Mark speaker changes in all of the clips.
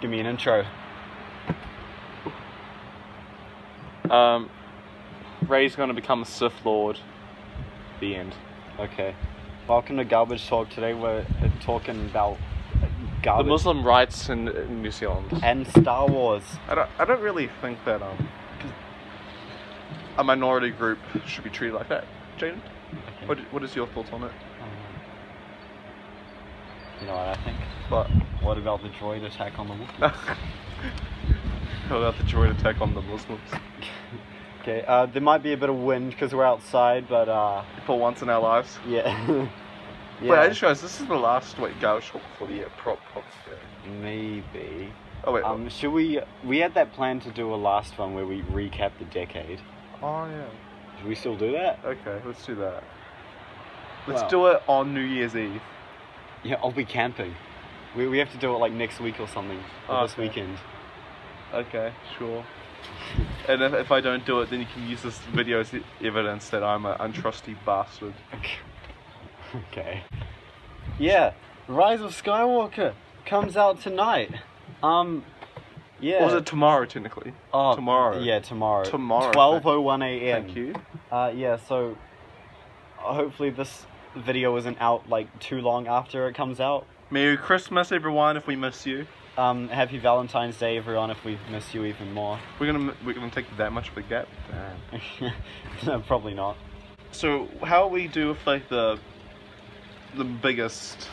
Speaker 1: Give me an intro.
Speaker 2: Um, Rey's gonna become a Sith Lord. The end.
Speaker 1: Okay. Welcome to Garbage Talk. Today we're uh, talking about uh,
Speaker 2: The Muslim rights in, in New Zealand.
Speaker 1: and Star Wars.
Speaker 2: I don't, I don't really think that um, a minority group should be treated like that. Jaden, what, what is your thoughts on it?
Speaker 1: You know what I think?
Speaker 2: But
Speaker 1: What about the droid attack on the Wookiees?
Speaker 2: how about the droid attack on the Muslims?
Speaker 1: okay, uh, there might be a bit of wind because we're outside, but uh,
Speaker 2: For once in our lives.
Speaker 1: yeah. yeah.
Speaker 2: Wait, I just realized this is the last wait go shop for the year prop. Yeah.
Speaker 1: Maybe.
Speaker 2: Oh wait.
Speaker 1: Um, should we? We had that plan to do a last one where we recap the decade.
Speaker 2: oh yeah.
Speaker 1: Should we still do that?
Speaker 2: Okay, let's do that. Let's
Speaker 1: Well-
Speaker 2: do it on New Year's Eve.
Speaker 1: Yeah, I'll be camping. We, we have to do it like next week or something. Or
Speaker 2: Oh,
Speaker 1: this
Speaker 2: okay.
Speaker 1: weekend.
Speaker 2: Okay, sure. And if, if I don't do it, then you can use this video as evidence that I'm an untrusty bastard.
Speaker 1: Okay. Yeah, Rise of Skywalker comes out tonight. Um, yeah.
Speaker 2: Or was it tomorrow, technically?
Speaker 1: oh,
Speaker 2: tomorrow?
Speaker 1: Yeah, tomorrow.
Speaker 2: Tomorrow,
Speaker 1: Twelve oh one a.m.
Speaker 2: Thank you.
Speaker 1: Uh, yeah. So, hopefully this video isn't out like too long after it comes out.
Speaker 2: Merry Christmas, everyone. If we miss you,
Speaker 1: Um, happy Valentine's Day, everyone. If we miss you even more.
Speaker 2: we're gonna we're gonna take that much of a gap. Damn.
Speaker 1: no, probably not.
Speaker 2: So how we do with like the the biggest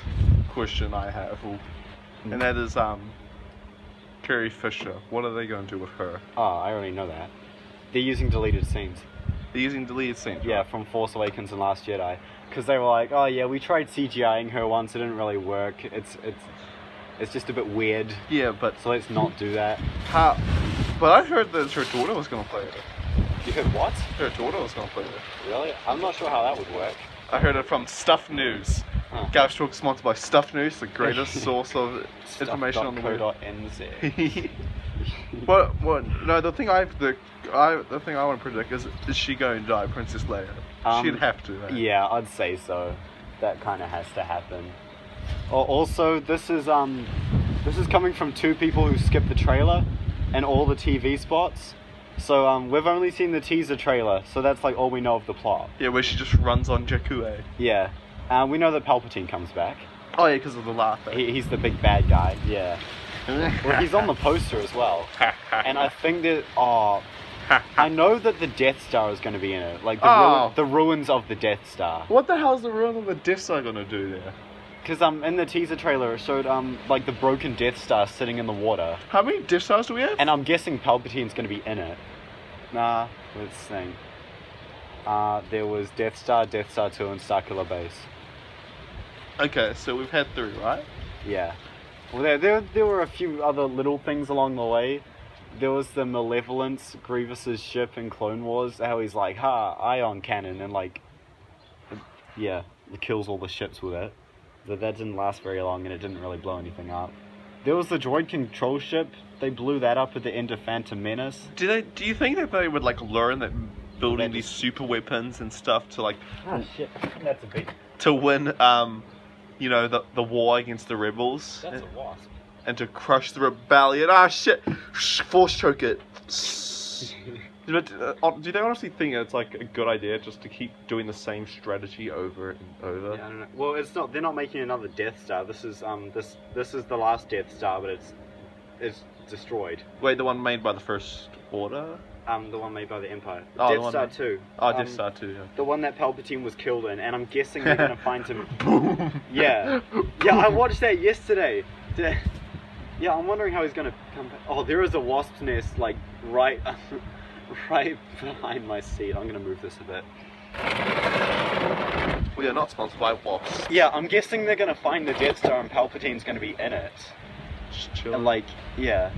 Speaker 2: question I have, and that is um Carrie Fisher. What are they going to do with her?
Speaker 1: Oh, I already know that. They're using deleted scenes.
Speaker 2: They're using deleted scenes.
Speaker 1: Yeah,
Speaker 2: right?
Speaker 1: from Force Awakens and Last Jedi, because they were like, "Oh yeah, we tried CGIing her once. It didn't really work. It's it's it's just a bit weird.
Speaker 2: Yeah, but
Speaker 1: So let's not do that."
Speaker 2: how? But I heard that her daughter was gonna play her.
Speaker 1: You heard what?
Speaker 2: Her daughter was gonna play her.
Speaker 1: Really? I'm not sure how that would work.
Speaker 2: I heard it from Stuff News.
Speaker 1: Huh.
Speaker 2: Gav's Talk sponsored by Stuff News, the greatest source of information on the web.
Speaker 1: Stuff.co.nz.
Speaker 2: what? What? No, the thing I the I the thing I want to predict is is she going to die, Princess Leia?
Speaker 1: Um,
Speaker 2: She'd have to. Right?
Speaker 1: Yeah, I'd say so. That kind of has to happen. Also, this is um, this is coming from two people who skipped the trailer and all the TV spots. So um, we've only seen the teaser trailer, so that's like all we know of the plot.
Speaker 2: Yeah, where she just runs on Jakku. eh?
Speaker 1: Yeah, uh, we know that Palpatine comes back.
Speaker 2: Oh yeah, because of the laugh. eh?
Speaker 1: He, he's the big bad guy. Yeah. Well, he's on the poster as well. And I think that oh, I know that the Death Star is going to be in it, like the,
Speaker 2: Oh.
Speaker 1: ru- the ruins of the Death Star.
Speaker 2: What the hell's the ruin of the Death Star gonna do there?
Speaker 1: Because um, in the teaser trailer, it showed um, like the broken Death Star sitting in the water,
Speaker 2: How many Death Stars do we have?
Speaker 1: and I'm guessing Palpatine's going to be in it. Nah, let's think. Uh, there was Death Star, Death Star Two, and Starkiller Base.
Speaker 2: okay, so we've had three, right?
Speaker 1: Yeah. Well, there, there, there were a few other little things along the way. There was the Malevolence, Grievous's ship in Clone Wars, how he's like, ha, ion cannon, and like, yeah, it kills all the ships with it. But that didn't last very long and it didn't really blow anything up. There was the droid control ship, they blew that up at the end of Phantom Menace.
Speaker 2: Do they? Do you think that they would like learn that building these super weapons and stuff to like
Speaker 1: Oh shit, that's a big.
Speaker 2: to win, um, you know, the the war against the rebels
Speaker 1: That's a wasp.
Speaker 2: And to crush the rebellion? Ah, shit! Force choke it. But uh, do they honestly think it's like a good idea just to keep doing the same strategy over and over?
Speaker 1: Yeah, I don't know. Well, it's not. They're not making another Death Star. This is um this this is the last Death Star, but it's it's destroyed.
Speaker 2: Wait, the one made by the First Order?
Speaker 1: Um, the one made by the Empire.
Speaker 2: Oh, the
Speaker 1: Death
Speaker 2: one
Speaker 1: Star
Speaker 2: made-
Speaker 1: Two.
Speaker 2: Oh,
Speaker 1: Um,
Speaker 2: Death Star 2, yeah.
Speaker 1: The one that Palpatine was killed in, and I'm guessing they're gonna find him.
Speaker 2: Boom!
Speaker 1: Yeah. Yeah, I watched that yesterday. Did- Yeah, I'm wondering how he's gonna come back. Oh, there is a wasp's nest like right, right behind my seat. I'm gonna move this a bit.
Speaker 2: We are not sponsored by Wasps.
Speaker 1: Yeah, I'm guessing they're gonna find the Death Star and Palpatine's gonna be in it.
Speaker 2: Just chill.
Speaker 1: And like, yeah.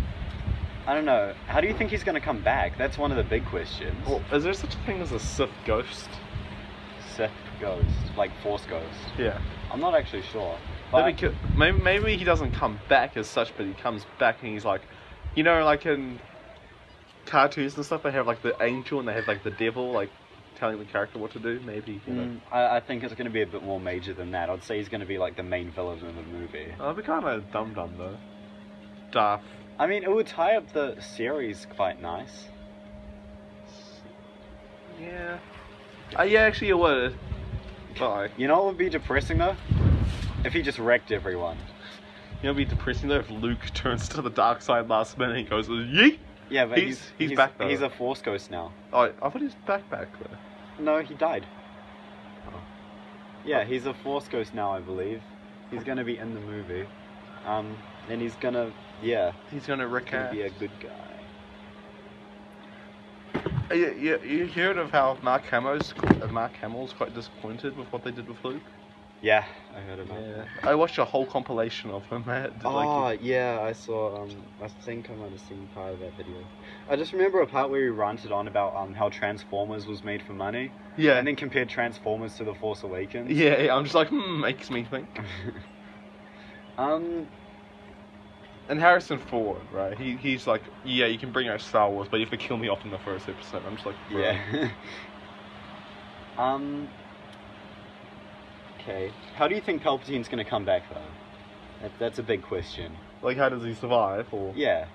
Speaker 1: I don't know. How do you think he's gonna come back? That's one of the big questions.
Speaker 2: Well, is there such a thing as a Sith ghost?
Speaker 1: Sith Ghost, like Force Ghost.
Speaker 2: Yeah.
Speaker 1: I'm not actually sure.
Speaker 2: Maybe, maybe, maybe he doesn't come back as such, but he comes back and he's like, you know, like in cartoons and stuff, they have like the angel and they have like the devil, like telling the character what to do. Maybe, you know.
Speaker 1: Mm, I, I think it's gonna be a bit more major than that. I'd say he's gonna be like the main villain in the movie.
Speaker 2: That'd be kind of dumb dumb though. Darth.
Speaker 1: I mean, it would tie up the series quite nice.
Speaker 2: Yeah. Uh, yeah, actually, it would. But
Speaker 1: You know what would be depressing though? If he just wrecked everyone.
Speaker 2: you know, it'd be depressing though if Luke turns to the dark side last minute and goes, "Yeet!"
Speaker 1: Yeah, but
Speaker 2: He's-
Speaker 1: he's
Speaker 2: he's back, though.
Speaker 1: He's a Force ghost now.
Speaker 2: Oh, I thought he was back back there.
Speaker 1: No, he died.
Speaker 2: Oh.
Speaker 1: Yeah, he's a Force ghost now, I believe. He's gonna be in the movie. Um, and he's gonna, yeah,
Speaker 2: He's gonna
Speaker 1: gonna be a good guy.
Speaker 2: Uh, You, you, you heard of how Mark Hamill's uh, Mark Hamill's quite disappointed with what they did with Luke?
Speaker 1: Yeah, I heard about
Speaker 2: Yeah,
Speaker 1: that.
Speaker 2: I watched a whole compilation of him. Matt.
Speaker 1: Oh
Speaker 2: Like,
Speaker 1: yeah, I saw. Um, I think I might have seen part of that video. I just remember a part where he ranted on about um how Transformers was made for money,
Speaker 2: yeah,
Speaker 1: and then compared Transformers to The Force Awakens.
Speaker 2: yeah, yeah. I'm just like, hmm, makes me think.
Speaker 1: um,
Speaker 2: And Harrison Ford, right? He he's like, yeah, you can bring out Star Wars, but you have to kill me off in the first episode. I'm just like, bro.
Speaker 1: yeah. um. Okay, how do you think Palpatine's gonna come back though? That, that's a big question.
Speaker 2: Like, how does he survive? Or
Speaker 1: Yeah.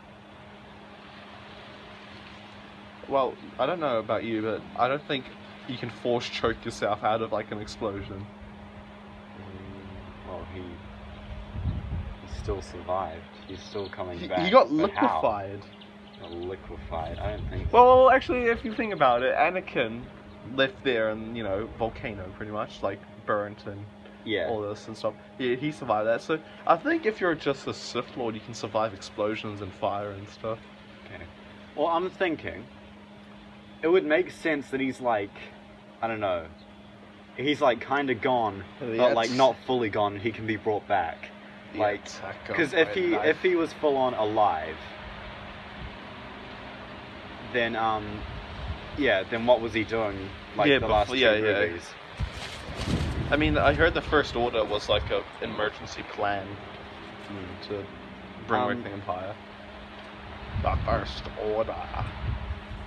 Speaker 2: well, I don't know about you, but I don't think you can force choke yourself out of like an explosion.
Speaker 1: Mm, Well, he he still survived. He's still coming
Speaker 2: He,
Speaker 1: back.
Speaker 2: he got
Speaker 1: but how?
Speaker 2: liquefied.
Speaker 1: Got liquefied. I don't think.
Speaker 2: Well, actually, if you think about it, Anakin left there and you know volcano pretty much like burnt and
Speaker 1: yeah.
Speaker 2: all this and stuff. Yeah, he survived that. So I think if you're just a Sith Lord, you can survive explosions and fire and stuff.
Speaker 1: Okay. Well, I'm thinking it would make sense that he's like, I don't know, he's like kind of gone,
Speaker 2: Yeah,
Speaker 1: but like not fully gone. He can be brought back. Like, because if he if he was full on alive, then um, yeah, then what was he doing? Like
Speaker 2: Yeah,
Speaker 1: the last two
Speaker 2: yeah, yeah.
Speaker 1: movies.
Speaker 2: I mean, I heard the First Order was like a emergency plan to bring
Speaker 1: Um,
Speaker 2: back the Empire. The First Order,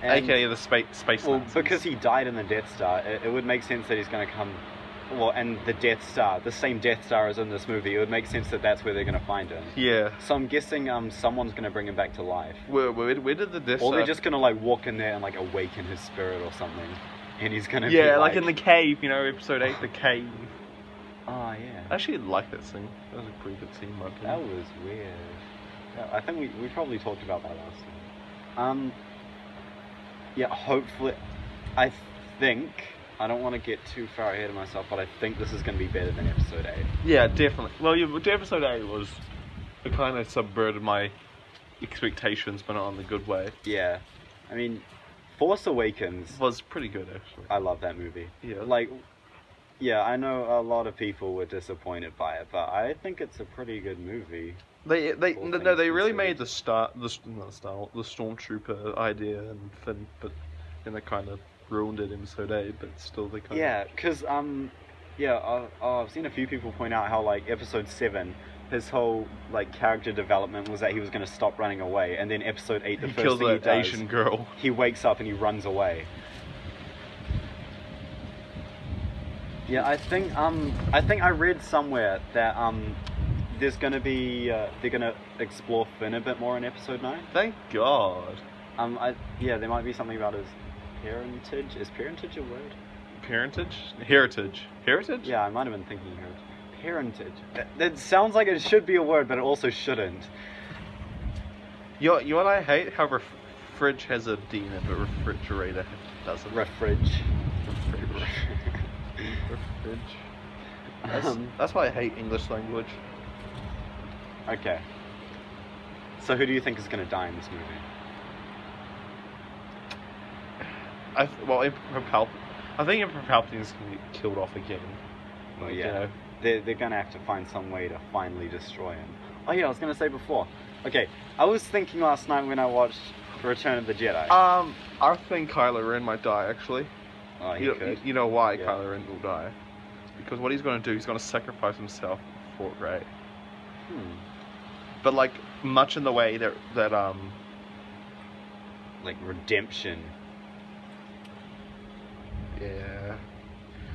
Speaker 1: And-
Speaker 2: aka the space space.
Speaker 1: Well, because he died in the Death Star, it, it would make sense that he's going to come. Well, and the Death Star, the same Death Star as in this movie, it would make sense that that's where they're going to find him.
Speaker 2: yeah.
Speaker 1: So I'm guessing um someone's going to bring him back to life,
Speaker 2: Where, where, where did the Death Star
Speaker 1: or they're just going to like walk in there and like awaken his spirit or something, and he's going to
Speaker 2: yeah,
Speaker 1: be,
Speaker 2: like, in the cave, you know, episode eight, the cave.
Speaker 1: Oh yeah,
Speaker 2: I actually like that scene. That was a pretty good scene, my
Speaker 1: that was weird. Yeah, I think we we probably talked about that last time. Um. Yeah, hopefully, I think I don't want to get too far ahead of myself, but I think this is going to be better than episode eight.
Speaker 2: Yeah, definitely. Well, yeah, episode eight was it kind of subverted my expectations, but not in the good way.
Speaker 1: Yeah, I mean, Force Awakens.
Speaker 2: Was pretty good actually.
Speaker 1: I love that movie.
Speaker 2: Yeah.
Speaker 1: Like, yeah, I know a lot of people were disappointed by it, but I think it's a pretty good movie.
Speaker 2: They they no, they really made the star the not the star the stormtrooper idea and Finn, but then they kind of ruined it in episode eight. But still, they kind
Speaker 1: Yeah, because um, yeah, uh, uh, I've seen a few people point out how like episode seven, his whole like character development was that he was going to stop running away, and then episode eight, the
Speaker 2: he
Speaker 1: first thing he does,
Speaker 2: Asian girl.
Speaker 1: he wakes up and he runs away. Yeah, I think um, I think I read somewhere that um, there's gonna be uh, they're gonna explore Finn a bit more in episode nine.
Speaker 2: Thank God.
Speaker 1: Um, I yeah, there might be something about his parentage. Is parentage a word?
Speaker 2: Parentage, heritage, heritage.
Speaker 1: Yeah, I might have been thinking heritage. Parentage. That, sounds like it should be a word, but it also shouldn't.
Speaker 2: You know, you know what I hate? How ref- fridge has a D in it, but refrigerator doesn't.
Speaker 1: Refridge.
Speaker 2: Refridge. Refridge. That's,
Speaker 1: Um,
Speaker 2: that's why I hate English language.
Speaker 1: okay. So who do you think is gonna die in this movie?
Speaker 2: I th- well, Emperor Palp- I think Emperor Palpatine's gonna get killed off again.
Speaker 1: Well, yeah.
Speaker 2: You know,
Speaker 1: They're, they're gonna have to find some way to finally destroy him. Oh yeah, I was gonna say before. Okay, I was thinking last night when I watched Return of the Jedi.
Speaker 2: um, I think Kylo Ren might die actually.
Speaker 1: oh, he
Speaker 2: You,
Speaker 1: could.
Speaker 2: you know why
Speaker 1: Yeah.
Speaker 2: Kylo Ren will die? Because what he's gonna do, he's gonna sacrifice himself for Rey.
Speaker 1: Hmm.
Speaker 2: But like much in the way that that um
Speaker 1: Like redemption.
Speaker 2: yeah.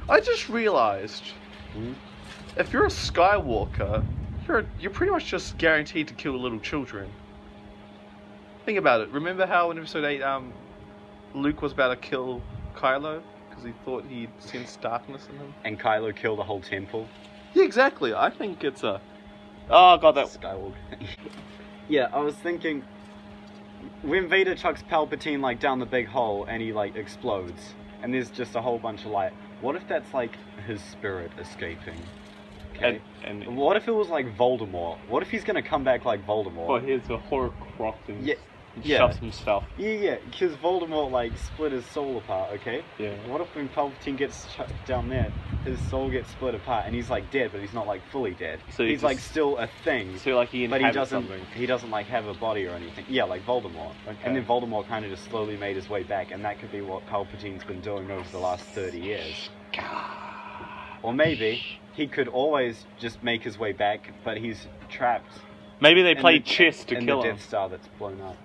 Speaker 2: I just realized
Speaker 1: Hmm?
Speaker 2: If you're a Skywalker, you're you're pretty much just guaranteed to kill little children. Think about it. Remember how in episode 8, um, Luke was about to kill Kylo? Because he thought he'd sensed darkness in him?
Speaker 1: And Kylo killed a whole temple.
Speaker 2: Yeah, exactly. I think it's a. Oh, God, that.
Speaker 1: Skywalker. yeah, I was thinking when Vader chucks Palpatine like down the big hole and he like explodes, and there's just a whole bunch of light. What if that's like his spirit escaping? Okay.
Speaker 2: And, and
Speaker 1: What if it was like Voldemort? What if he's gonna come back like Voldemort?
Speaker 3: But here's a Horcrux and
Speaker 1: Yeah,
Speaker 3: and
Speaker 1: yeah.
Speaker 3: shoves some stuff.
Speaker 1: Yeah, yeah, because Voldemort like split his soul apart. Okay.
Speaker 3: Yeah.
Speaker 1: What if when Palpatine gets chucked down there, his soul gets split apart and he's like dead, but he's not like fully dead.
Speaker 3: So he
Speaker 1: he's like still a thing.
Speaker 3: So like he
Speaker 1: but he doesn't.
Speaker 3: something.
Speaker 1: He doesn't like have a body or anything. Yeah, like Voldemort.
Speaker 3: Okay.
Speaker 1: And then Voldemort kind of just slowly made his way back, and that could be what Palpatine's been doing over the last thirty years. Or maybe he could always just make his way back, but he's trapped
Speaker 3: Maybe they
Speaker 1: in
Speaker 3: played
Speaker 1: the-
Speaker 3: chess to
Speaker 1: in
Speaker 3: kill
Speaker 1: the
Speaker 3: him.
Speaker 1: Death Star that's blown up.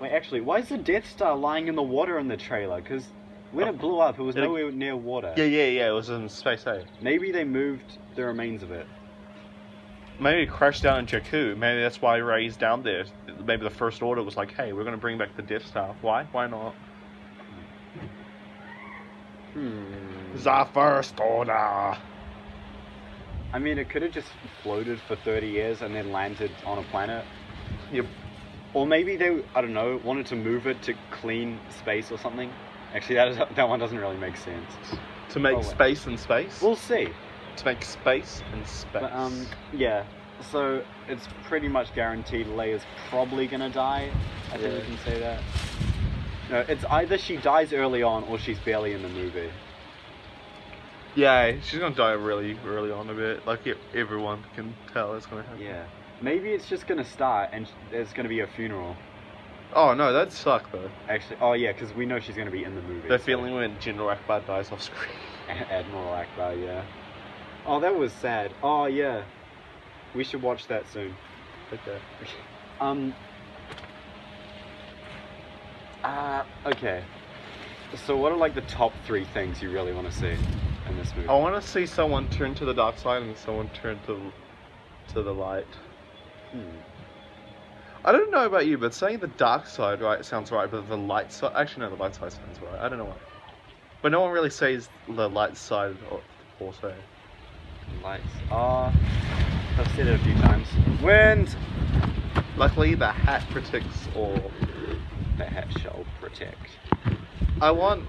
Speaker 1: Wait, actually, why is the Death Star lying in the water in the trailer? Because when it blew up, it was
Speaker 2: It-
Speaker 1: nowhere near water.
Speaker 2: Yeah, yeah, yeah. It was in space, eh?
Speaker 1: Maybe they moved the remains of it.
Speaker 2: Maybe it crashed down in Jakku. Maybe that's why Rey's down there. Maybe the First Order was like, hey, we're going to bring back the Death Star. Why? Why not?
Speaker 1: Hmm.
Speaker 2: The First Order.
Speaker 1: I mean, it could have just floated for 30 years and then landed on a planet.
Speaker 2: Yep.
Speaker 1: Or maybe they, I don't know, wanted to move it to clean space or something. Actually, that, is, that one doesn't really make sense.
Speaker 2: To make
Speaker 1: Oh,
Speaker 2: space and space?
Speaker 1: We'll see.
Speaker 2: to make space and space.
Speaker 1: But, um, yeah. So it's pretty much guaranteed Leia's probably gonna die. I think we can say that. No, it's either she dies early on or she's barely in the movie.
Speaker 2: Yeah, she's to die really early on a bit. Like, everyone can tell it's to happen.
Speaker 1: Yeah. Maybe it's just gonna start and there's gonna be a funeral.
Speaker 2: Oh, no, that'd suck, though.
Speaker 1: Actually, oh yeah, because we know she's gonna be in the movie.
Speaker 2: That
Speaker 1: so-
Speaker 2: feeling when General Ackbar dies off screen.
Speaker 1: Admiral Ackbar, yeah. Oh, that was sad. Oh yeah, we should watch that soon.
Speaker 2: Okay.
Speaker 1: Um. Uh, okay. So, what are like the top three things you really want to see in this movie?
Speaker 2: I want to see someone turn to the dark side and someone turn to to the light.
Speaker 1: Hmm.
Speaker 2: I don't know about you, but saying the dark side right sounds right, but the light side actually no, the light side sounds right. I don't know why, but no one really says the light side or, or say.
Speaker 1: Lights. Ah, I've said it a few times. Wind.
Speaker 2: Luckily, the hat protects all.
Speaker 1: The hat shall protect.
Speaker 2: I want,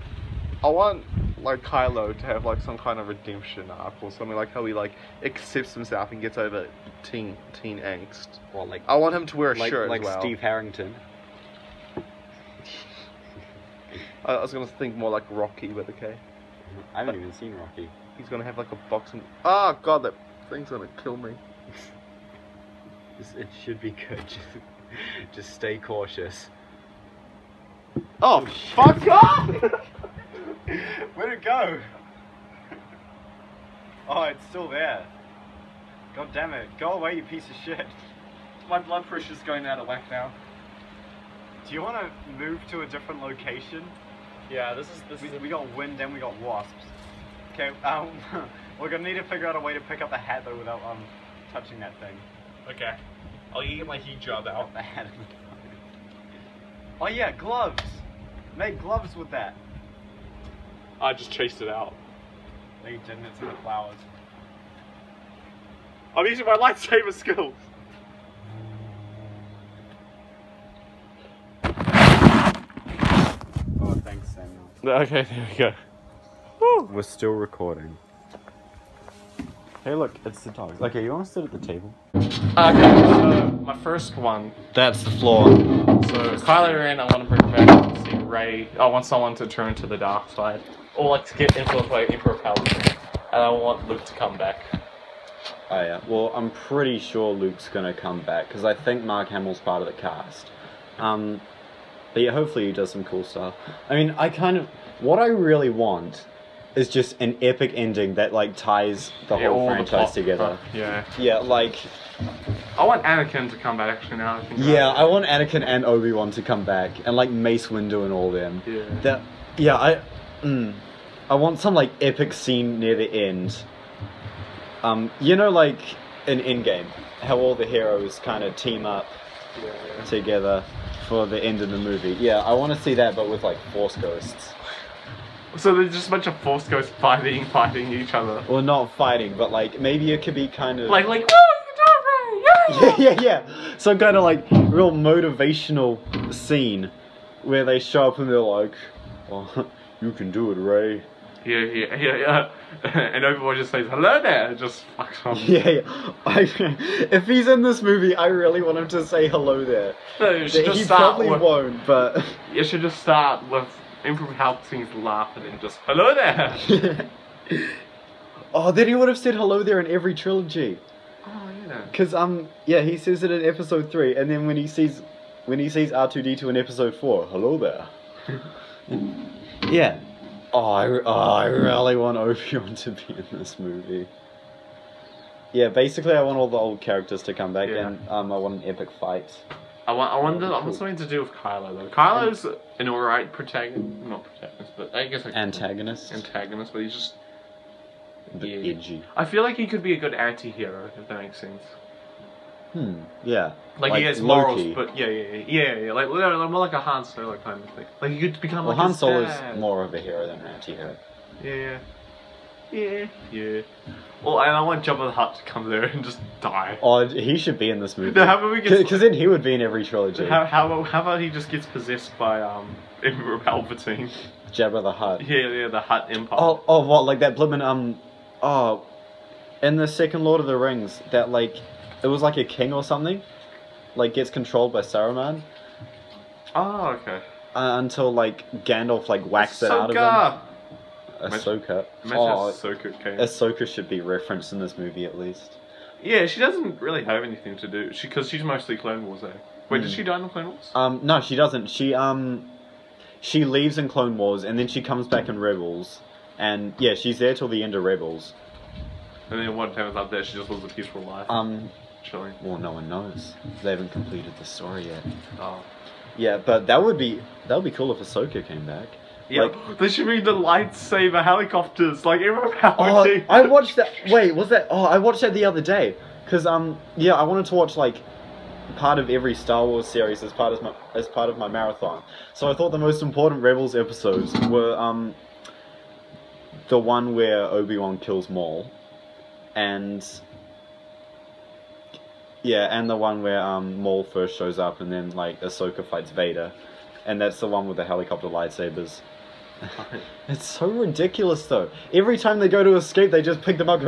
Speaker 2: I want like Kylo to have like some kind of redemption arc or something like how he like accepts himself and gets over teen teen angst.
Speaker 1: Or like
Speaker 2: I want him to wear a
Speaker 1: like,
Speaker 2: shirt
Speaker 1: like
Speaker 2: well.
Speaker 1: Steve Harrington.
Speaker 2: I, I was gonna think more like Rocky, but okay.
Speaker 1: I haven't even seen Rocky.
Speaker 2: He's gonna have like a boxing. Oh ah, god, that thing's gonna kill me.
Speaker 1: It should be good. Just, just stay cautious.
Speaker 2: Oh, oh
Speaker 1: fuck off! Where'd it go? Oh, it's still there. God damn it. Go away, you piece of shit.
Speaker 3: My blood pressure's going out of whack now.
Speaker 1: Do you want to move to a different location?
Speaker 3: Yeah, this is this
Speaker 1: We,
Speaker 3: is.
Speaker 1: we got wind and we got wasps. Okay, um, we're gonna need to figure out a way to pick up the hat though without um touching that thing.
Speaker 3: okay. I'll get my heat job out.
Speaker 1: The hat. oh yeah, gloves. Make gloves with that.
Speaker 3: I just chased it out.
Speaker 1: No, you didn't. It's in the flowers.
Speaker 3: I'm using my lightsaber skills.
Speaker 1: Oh, thanks, Samuel.
Speaker 3: Okay, there we go.
Speaker 1: We're still recording. Hey, look, it's the dogs. Okay, you want to sit at the table?
Speaker 3: Okay, so my first one.
Speaker 1: That's the floor.
Speaker 3: So Kylo Ren, I want to bring back to see Rey. I want someone to turn to the dark side, or like to get influenced by Emperor Palpatine, and I want Luke to come back.
Speaker 1: Oh yeah. Well, I'm pretty sure Luke's gonna come back because I think Mark Hamill's part of the cast. Um, but yeah, hopefully he does some cool stuff. I mean, I kind of what I really want is just an epic ending that like ties the
Speaker 3: Yeah,
Speaker 1: whole
Speaker 3: all the
Speaker 1: franchise
Speaker 3: plot-
Speaker 1: together.
Speaker 3: Yeah.
Speaker 1: Yeah, like
Speaker 3: I want Anakin to come back actually now. I think
Speaker 1: yeah, I want Anakin and Obi Wan to come back and like Mace Windu and all them.
Speaker 3: Yeah.
Speaker 1: That yeah, I mm, I want some like epic scene near the end. Um, you know, like in Endgame, how all the heroes kind of team up
Speaker 3: yeah.
Speaker 1: together. for the end of the movie. Yeah, I want to see that, but with like Force ghosts.
Speaker 3: So there's just a bunch of Force ghosts fighting, fighting each other.
Speaker 1: Well, not fighting, but like maybe it could be kind of
Speaker 3: Like, like, oh, you can do it, Rey!
Speaker 1: yeah, yeah, yeah. Some kind of like real motivational scene where they show up and they're like, "Well, oh, you can do it, Rey."
Speaker 3: Yeah, yeah, yeah, yeah. and Overlord just says, hello there, and just fucks off.
Speaker 1: Yeah, yeah. I, if he's in this movie, I really want him to say hello there.
Speaker 3: No, you should
Speaker 1: he
Speaker 3: start
Speaker 1: probably
Speaker 3: with,
Speaker 1: won't, but
Speaker 3: You should just start with Emperor Palpatine's laugh and then just, hello there!
Speaker 1: oh, then he would have said hello there in every trilogy.
Speaker 3: Oh, yeah.
Speaker 1: Cause um, yeah, he says it in episode three, and then when he sees when he sees R two D two in episode four, hello there. yeah. Oh I, oh, I really want Obi Wan to be in this movie. Yeah, basically, I want all the old characters to come back,
Speaker 3: Yeah.
Speaker 1: and um, I want an epic fight.
Speaker 3: I, want, I wonder, I
Speaker 1: Cool.
Speaker 3: want something to do with Kylo though. Kylo's an alright protagonist, not protagonist, but I guess like
Speaker 1: Antagonist,
Speaker 3: antagonist, but he's just.
Speaker 1: Bit
Speaker 3: yeah.
Speaker 1: edgy.
Speaker 3: I feel like he could be a good anti-hero, if that makes sense.
Speaker 1: Hmm. Yeah.
Speaker 3: Like,
Speaker 1: Like
Speaker 3: he has morals,
Speaker 1: Loki.
Speaker 3: but yeah, yeah, yeah, yeah, yeah. Like, more like a Han Solo kind of thing. Like, he could become
Speaker 1: Well,
Speaker 3: like
Speaker 1: Han Solo's
Speaker 3: dad.
Speaker 1: more of a hero than an anti-hero.
Speaker 3: Yeah. Yeah. Yeah. Well, and I want Jabba the Hutt to come there and just die.
Speaker 1: Oh, he should be in this movie.
Speaker 3: Now, how about we get-
Speaker 1: Because then he would be in every trilogy.
Speaker 3: How, how, about, how about he just gets possessed by um Emperor Palpatine?
Speaker 1: Jabba the Hutt.
Speaker 3: Yeah, yeah, the Hutt Empire.
Speaker 1: Oh, oh, what? Like that Blibman, um, oh, in the second Lord of the Rings, that like, it was like a king or something, like gets controlled by Saruman
Speaker 3: Oh, okay.
Speaker 1: uh, until like Gandalf like whacks it out of him.
Speaker 3: Ahsoka!
Speaker 1: Ahsoka.
Speaker 3: Imagine
Speaker 1: Oh,
Speaker 3: Ahsoka came.
Speaker 1: Ahsoka should be referenced in this movie at least.
Speaker 3: Yeah, she doesn't really have anything to do. She because she's mostly Clone Wars, though. Wait, did
Speaker 1: Hmm.
Speaker 3: she die in the Clone Wars?
Speaker 1: Um, no, she doesn't. She um, she leaves in Clone Wars and then she comes back in Rebels, and yeah, she's there till the end of Rebels.
Speaker 3: And then one time up there, she just lives a peaceful life,
Speaker 1: Um,
Speaker 3: chilling.
Speaker 1: well, no one knows. They haven't completed the story yet.
Speaker 3: Oh.
Speaker 1: Yeah, but that would be that would be cool if Ahsoka came back.
Speaker 3: Yeah,
Speaker 1: Like-
Speaker 3: they should be the lightsaber helicopters, like Emperor
Speaker 1: Oh. I watched that. Wait, was that? Oh, I watched that the other day. Cause um, yeah, I wanted to watch like part of every Star Wars series as part of my as part of my marathon. So I thought the most important Rebels episodes were um, the one where Obi Wan kills Maul, and yeah, and the one where um Maul first shows up and then like Ahsoka fights Vader, and that's the one with the helicopter lightsabers. It's so ridiculous though. Every time they go to escape, they just pick them up.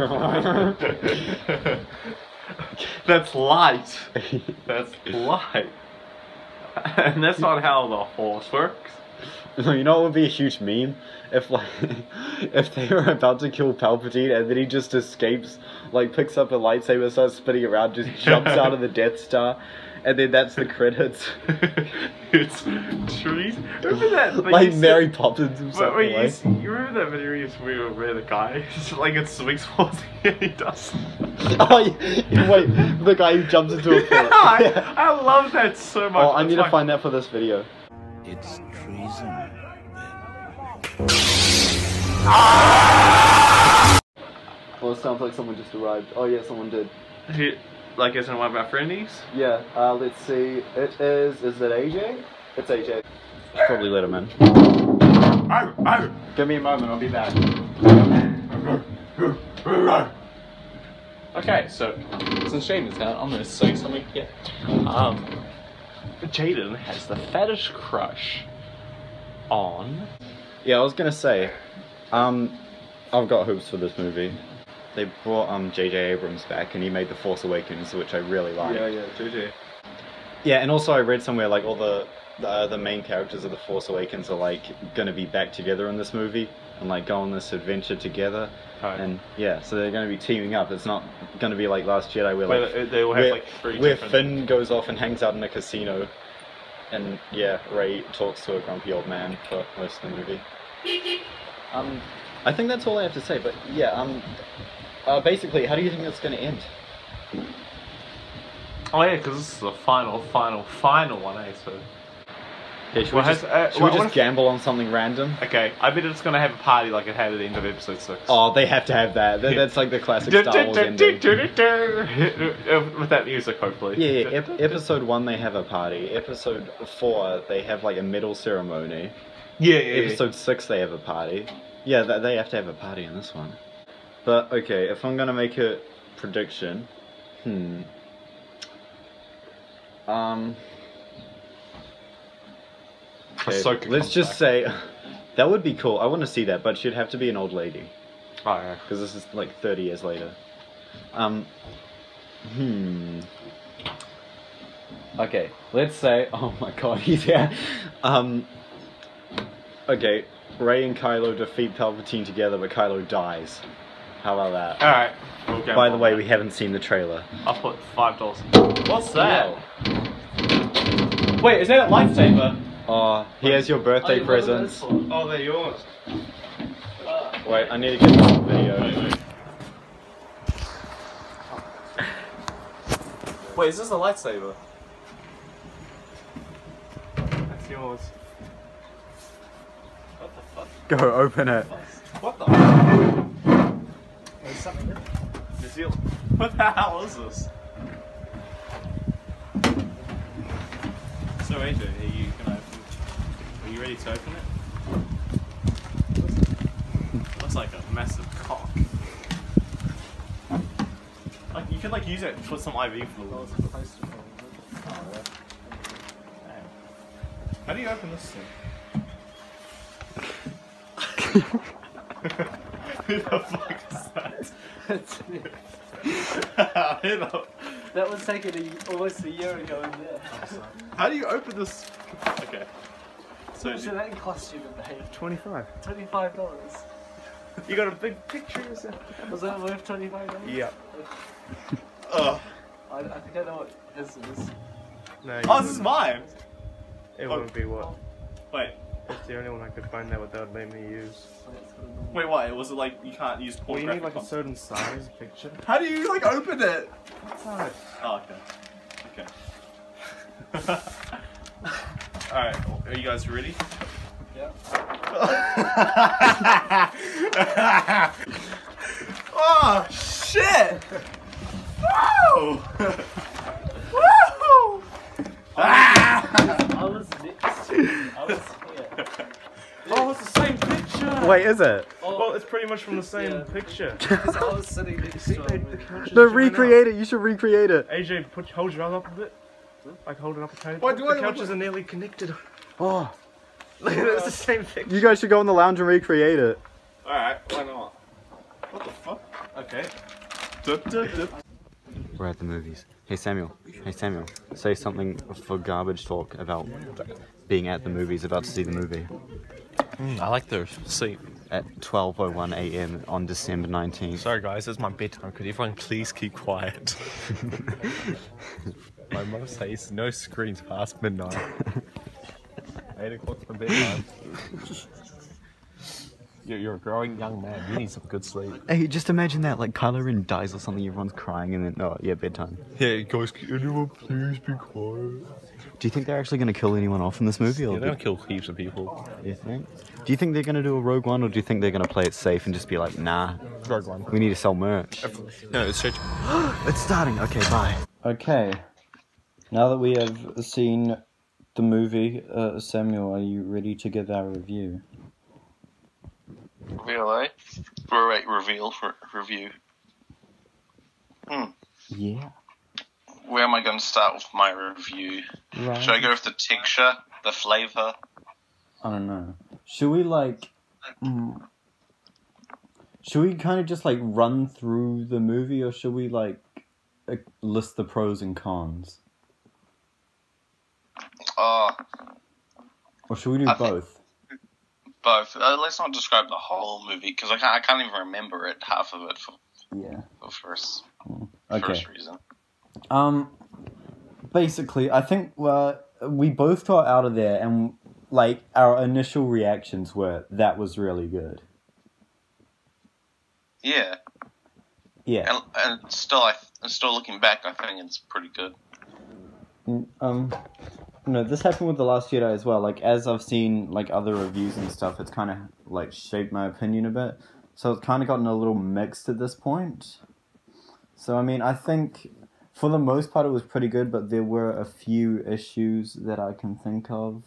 Speaker 3: That's light. That's light. And that's not how the Force works.
Speaker 1: you know what would be a huge meme if like if they were about to kill Palpatine and then he just escapes, like picks up a lightsaber, starts spinning around, just jumps out of the Death Star, and then that's the credits.
Speaker 3: it's trees. Remember that? thing
Speaker 1: like
Speaker 3: you said-
Speaker 1: Mary Poppins himself
Speaker 3: Wait, wait, you,
Speaker 1: away.
Speaker 3: you remember that video you where, where the guy, like it's swings force and he does.
Speaker 1: oh, yeah, yeah, wait, the guy who jumps into a pit.
Speaker 3: I, I love that so much.
Speaker 1: Oh, I
Speaker 3: It's
Speaker 1: need to find that for this video.
Speaker 4: It's treason.
Speaker 1: Well, it sounds like someone just arrived. Oh yeah, someone did.
Speaker 3: Who- Like, as in one of our friendies?
Speaker 1: Yeah, uh, let's see. It is. Is it AJ? It's AJ. Probably let him in. Give me a moment. I'll be back.
Speaker 3: Okay, so since Jaden's out, I'm gonna say something here. Um, Jaden has the fetish crush on.
Speaker 1: Yeah, I was gonna say. Um, I've got hopes for this movie. They brought um J.J. Abrams back, and he made The Force Awakens, which I really like.
Speaker 3: yeah, yeah, JJ.
Speaker 1: Yeah, and also I read somewhere like all the the, uh, the main characters of The Force Awakens are like gonna be back together in this movie and like go on this adventure together. And yeah, so they're gonna be teaming up. It's not gonna be like Last Jedi where like
Speaker 3: Where they will have
Speaker 1: where,
Speaker 3: like three
Speaker 1: where
Speaker 3: different.
Speaker 1: Finn goes off and hangs out in a casino, and yeah, Rey talks to a grumpy old man for most of the movie. Um, I think that's all I have to say. But yeah, um, uh, basically, how do you think it's gonna end?
Speaker 3: Oh yeah, because this is the final, final, final one, eh? So
Speaker 1: Okay, should
Speaker 3: Well,
Speaker 1: we
Speaker 3: has-
Speaker 1: just,
Speaker 3: uh,
Speaker 1: should we just gamble on something random?
Speaker 3: Okay, I bet it's gonna have a party like it had at the end of episode six.
Speaker 1: Oh, they have to have that. That- That's like the classic Star Wars ending.
Speaker 3: With that music, hopefully.
Speaker 1: Yeah, yeah. Ep- episode one, they have a party. Episode four, they have like a medal ceremony.
Speaker 3: Yeah, yeah. yeah.
Speaker 1: Episode six, they have a party. Yeah, th- they have to have a party in this one. But okay, if I'm gonna make a prediction, hmm. Um. Okay, let's just
Speaker 3: back.
Speaker 1: say that would be cool. I want to see that, but she'd have to be an old lady
Speaker 3: Oh, yeah.
Speaker 1: because this is like 30 years later. Um. Hmm. Okay, let's say. Oh my god, he's yeah. Um. Okay, Rey and Kylo defeat Palpatine together, but Kylo dies. How about that?
Speaker 3: Alright. We'll
Speaker 1: By the way,
Speaker 3: that.
Speaker 1: we haven't seen the trailer.
Speaker 3: I'll put five dollars. What's that? Wait, is that a lightsaber?
Speaker 1: Oh, uh, here's your birthday
Speaker 5: Oh,
Speaker 1: presents.
Speaker 3: Oh, they're yours.
Speaker 1: Wait, I need to get this video.
Speaker 3: Wait, is this a lightsaber? That's yours. What the?
Speaker 1: Go open it.
Speaker 3: What the?
Speaker 5: There's something in.
Speaker 3: New Zealand. What the hell is this? So AJ, are you gonna open? Are you ready to open it? Looks like a massive cock. Like you could like use it for some IV fluid. How do you open this thing? Who the fuck is that? Who the-
Speaker 5: that was taken a, almost a year ago in there.
Speaker 3: How do you open this? Okay. So
Speaker 5: So that costume in there,
Speaker 3: 25.
Speaker 5: twenty-five dollars.
Speaker 3: You got a big picture of yourself.
Speaker 5: Was that worth twenty-five dollars?
Speaker 3: Yeah. Ugh.
Speaker 5: I, I think I know what his is.
Speaker 6: No,
Speaker 3: Oh, this is mine.
Speaker 6: it wouldn't be what.
Speaker 3: Wait,
Speaker 6: It's the only one I could find that would that would let me use.
Speaker 3: wait, what? Was it like you can't use
Speaker 6: Well, you need like
Speaker 3: pornographic
Speaker 6: a certain size picture.
Speaker 3: How do you like open it?
Speaker 6: Outside.
Speaker 3: Oh, okay. Okay. Alright, are you guys ready?
Speaker 5: Yeah.
Speaker 3: oh, shit! Woo! Woo! Ah!
Speaker 5: I was next. I was here.
Speaker 6: Oh, it's the same picture.
Speaker 1: Wait, is it?
Speaker 5: Oh,
Speaker 6: Well, it's pretty much from the same
Speaker 5: Yeah.
Speaker 6: picture.
Speaker 5: I was sitting next to
Speaker 6: They-
Speaker 5: him.
Speaker 6: the
Speaker 1: No, recreate it. You should recreate it.
Speaker 6: AJ, put hold your arm up a bit. Like hold it up a tiny.
Speaker 3: Why do
Speaker 6: the
Speaker 3: I look
Speaker 6: couches are nearly connected.
Speaker 1: Oh,
Speaker 6: Look, it's the same picture.
Speaker 1: you guys should go in the lounge and recreate it.
Speaker 3: Alright, why not? What the fuck? Okay. Dup, dup, dup.
Speaker 1: We're at the movies. Hey Samuel. Hey Samuel. Say something for garbage talk about being at the movies, about to see the movie mm,
Speaker 7: I like the seat.
Speaker 1: at 12:01 a.m. on December 19th.
Speaker 7: Sorry, guys, it's my bedtime. Could everyone please keep quiet? my mum says no screens past midnight. Eight o'clock for bedtime. You're, you're a growing young man. You need some good sleep.
Speaker 1: Hey, just imagine that, like Kylo Ren dies or something, everyone's crying, and then oh yeah, bedtime.
Speaker 7: Yeah, guys, can anyone please be quiet?
Speaker 1: Do you think they're actually gonna kill anyone off in this movie, or
Speaker 7: Yeah,
Speaker 1: do
Speaker 7: they don't kill heaps of people.
Speaker 1: you think? Do you think they're gonna do a Rogue One, or do you think they're gonna play it safe and just be like, nah,
Speaker 7: Rogue One.
Speaker 1: we need to sell merch?
Speaker 7: No, it's straight.
Speaker 1: It's starting. Okay, bye.
Speaker 8: Okay. Now that we have seen the movie, uh, Samuel, are you ready to give our review?
Speaker 9: Reveal, eh? Or wait, reveal for review.
Speaker 8: Yeah.
Speaker 9: Where am I going to start with my review?
Speaker 8: Right.
Speaker 9: Should I go with the texture, the flavor?
Speaker 8: I don't know. Should we like? Mm, should we kind of just like run through the movie, or should we like uh, list the pros and cons,
Speaker 9: Oh,
Speaker 8: or should we do
Speaker 9: I
Speaker 8: both?
Speaker 9: Both. Uh, let's not describe the whole movie because I can't. I can't even remember it. Half of it for
Speaker 8: Yeah.
Speaker 9: the first
Speaker 8: Okay.
Speaker 9: first reason.
Speaker 8: Um, basically, I think uh, we both got out of there, and like our initial reactions were that was really good.
Speaker 9: Yeah,
Speaker 8: Yeah.
Speaker 9: and, and still, I still looking back, I think it's pretty good.
Speaker 8: Mm, Um, No, this happened with the Last Jedi as well. Like as I've seen like other reviews and stuff, it's kind of like shaped my opinion a bit. So it's kind of gotten a little mixed at this point. So I mean, I think for the most part it was pretty good, but there were a few issues that I can think of.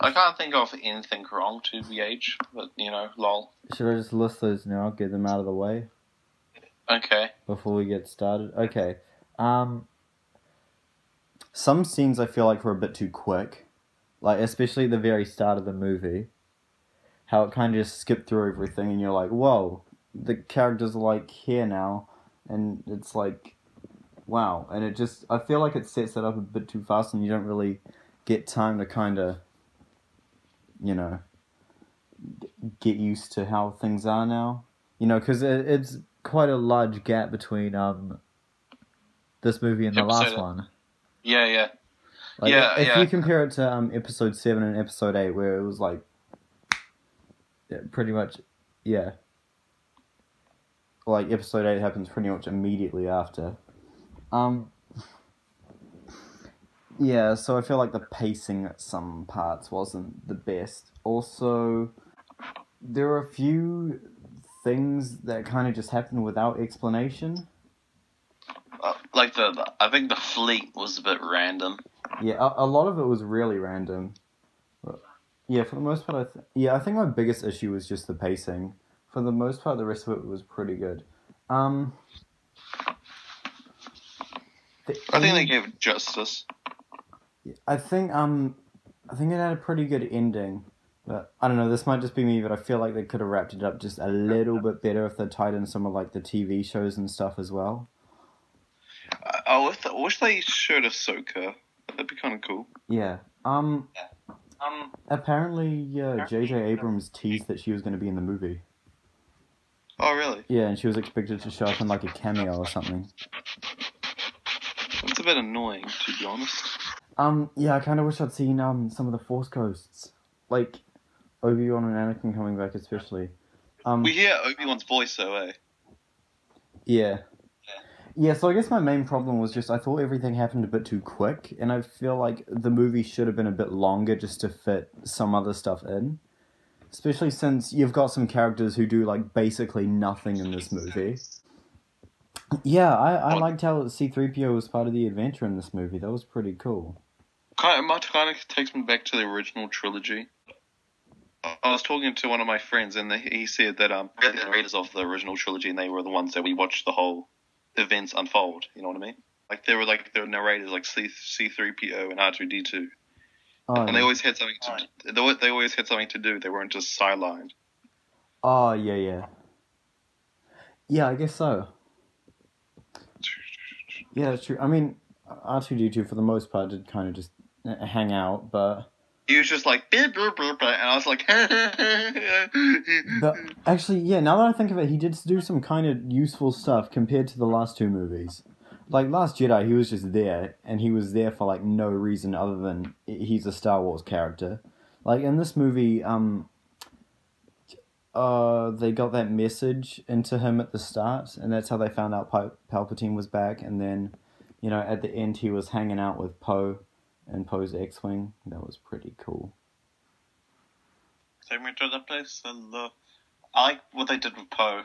Speaker 9: I can't think of anything wrong to VH, but you know, lol.
Speaker 8: Should I just list those now? Get them out of the way
Speaker 9: Okay.
Speaker 8: before we get started. Okay. Um. Some scenes I feel like were a bit too quick, like especially at the very start of the movie. How it kind of just skipped through everything, and you're like, "Whoa, the characters are like here now," and it's like, "Wow!" And it just, I feel like it sets it up a bit too fast, and you don't really get time to kind of, you know, get used to how things are now. You know, because it, it's quite a large gap between um this movie and the last one.
Speaker 9: Yeah, yeah.
Speaker 8: Like,
Speaker 9: Yeah,
Speaker 8: if
Speaker 9: yeah.
Speaker 8: you compare it to um, episode seven and episode eight, where it was like, yeah, pretty much, yeah. Like episode eight happens pretty much immediately after. Um. Yeah, so I feel like the pacing at some parts wasn't the best. Also, there are a few things that kind of just happened without explanation.
Speaker 9: Like the, the, I think the fleet was a bit random.
Speaker 8: Yeah, a, a lot of it was really random. But, yeah, for the most part, I th- yeah, I think my biggest issue was just the pacing. For the most part, the rest of it was pretty good. Um, the
Speaker 9: I think they gave it justice.
Speaker 8: I think um, I think it had a pretty good ending. But I don't know. This might just be me, but I feel like they could have wrapped it up just a little bit better if they tied in some of like the TV shows and stuff as well.
Speaker 9: I, I, wish, I wish they showed Ahsoka. That'd be kind of cool.
Speaker 8: Yeah. Um.
Speaker 9: Um,
Speaker 8: Apparently, uh, J.J. Abrams teased that she was going to be in the movie.
Speaker 9: oh, really?
Speaker 8: Yeah, and she was expected to show up in like a cameo or something.
Speaker 9: That's a bit annoying, to be honest.
Speaker 8: Um, yeah, I kind of wish I'd seen um some of the Force Ghosts, like Obi Wan and Anakin coming back, especially. Um,
Speaker 9: We hear Obi Wan's voice, though, eh?
Speaker 8: yeah, yeah. So I guess my main problem was just I thought everything happened a bit too quick, and I feel like the movie should have been a bit longer just to fit some other stuff in. Especially since you've got some characters who do like basically nothing in this movie. Yeah, I, I liked how C3PO was part of the adventure in this movie. That was pretty cool.
Speaker 9: Kind of, much kind of takes me back to the original trilogy. I was talking to one of my friends, and he said that um, the readers of the original trilogy, and they were the ones that we watched the whole events unfold. You know what I mean? Like they were like the narrators, like C C three PO and R two D two, and they always had something to. They they always had something to do. They weren't just sidelined.
Speaker 8: Oh yeah, yeah. Yeah, I guess so. Yeah, that's true. I mean, R two D two for the most part did kind of just uh, hang out, but
Speaker 9: He was just like, and I was like,
Speaker 8: but actually, yeah. Now that I think of it, he did do some kind of useful stuff compared to the last two movies. Like Last Jedi, he was just there, and he was there for like no reason other than he's a Star Wars character. Like in this movie, um, uh, they got that message into him at the start, and that's how they found out Pal- Palpatine was back. And then, you know, at the end, he was hanging out with Poe and Poe's X-wing. That was pretty cool.
Speaker 9: Take me to the place I love. I like what they did with Poe.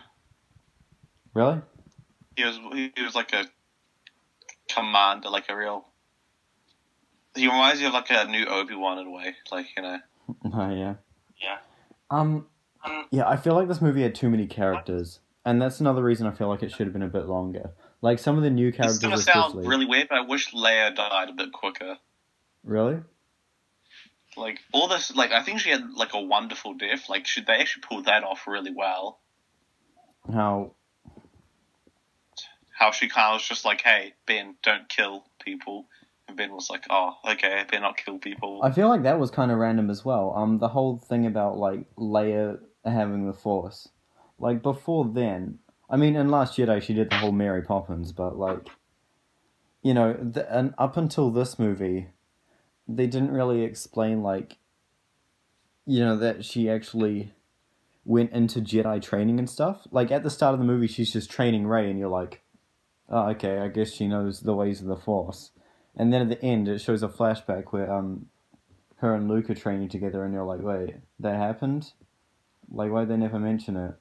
Speaker 8: Really?
Speaker 9: He was he was like a commander, like a real. He reminds you of like a new Obi Wan in a way, like you know.
Speaker 8: Oh yeah.
Speaker 9: Yeah.
Speaker 8: Um.
Speaker 9: Um,
Speaker 8: Yeah, I feel like this movie had too many characters, and that's another reason I feel like it should have been a bit longer. Like some of the new characters.
Speaker 9: It's
Speaker 8: characters,
Speaker 9: gonna sound really weird, but I wish Leia died a bit quicker.
Speaker 8: Really?
Speaker 9: Like all this, like I think she had like a wonderful death. Like should they actually pull that off really well?
Speaker 8: How?
Speaker 9: How she kind of was just like, "Hey Ben, don't kill people," and Ben was like, "Oh, okay, better not kill people."
Speaker 8: I feel like that was kind of random as well. Um, the whole thing about like Leia having the Force, like before then. I mean, in Last Jedi, she did the whole Mary Poppins, but like, you know, the, and up until this movie, they didn't really explain like, you know, that she actually went into Jedi training and stuff. Like at the start of the movie, she's just training Rey, and you're like, oh, okay, I guess she knows the ways of the Force. and then at the end it shows a flashback where um, her and Luke are training together, and you're like, wait, that happened? Like, why they never mention it?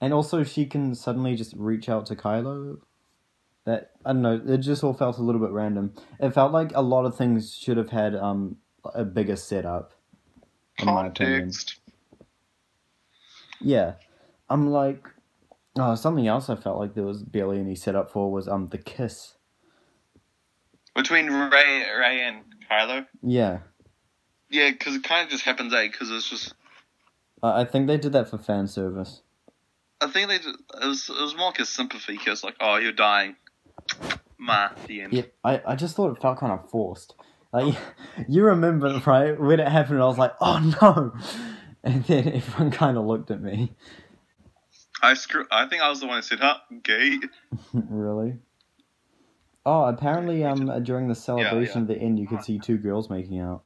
Speaker 8: And also, she can suddenly just reach out to Kylo. That I don't know. It just all felt a little bit random. It felt like a lot of things should have had um a bigger setup. In my opinion.
Speaker 9: Context.
Speaker 8: Yeah, I'm like, oh, something else I felt like there was barely any setup for was um the kiss.
Speaker 9: Between Rey, Rey and Kylo.
Speaker 8: Yeah,
Speaker 9: Yeah, because it kind of just happens, eh? Because it's just.
Speaker 8: I I think they did that for fan service.
Speaker 9: I think they. did, it was. It was more like a sympathy kiss, like, oh, you're dying. Ma, the end.
Speaker 8: Yeah, I, I just thought it felt kind of forced. Like, you remember, right, when it happened, I was like, oh no! And then everyone kind of looked at me.
Speaker 9: I screw. I think I was the one who said, "Huh, gay."
Speaker 8: really? Oh, apparently, um, during the celebration
Speaker 9: yeah.
Speaker 8: of the end, you could see two girls making out.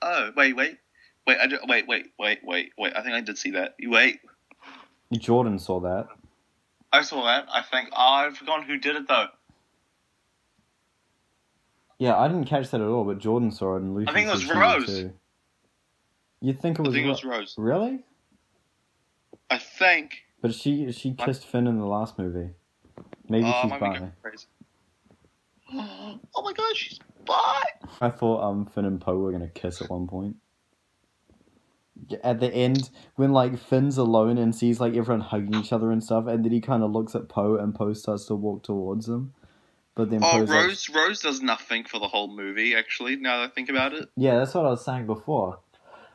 Speaker 9: Oh, wait, wait, wait. I do, wait, wait, wait, wait, wait. I think I did see that. Wait,
Speaker 8: Jordan saw that.
Speaker 9: I saw that. I think. Oh, I've forgotten who did it though.
Speaker 8: Yeah, I didn't catch that at all, but Jordan saw it and Lucy
Speaker 9: I think it was Rose.
Speaker 8: Too. You think it was.
Speaker 9: I think it was Rose.
Speaker 8: Really?
Speaker 9: I think.
Speaker 8: But she she kissed Finn in the last movie. Maybe
Speaker 9: Oh,
Speaker 8: she's bi.
Speaker 9: Oh my god, she's bi.
Speaker 8: I thought um Finn and Poe were gonna kiss at one point. At the end, when like Finn's alone and sees like everyone hugging each other and stuff, and then he kind of looks at Poe and Poe starts to walk towards him, but then
Speaker 9: Oh,
Speaker 8: Poe's like-
Speaker 9: Rose. Rose does nothing for the whole movie. Actually, now that I think about it.
Speaker 8: yeah, that's what I was saying before.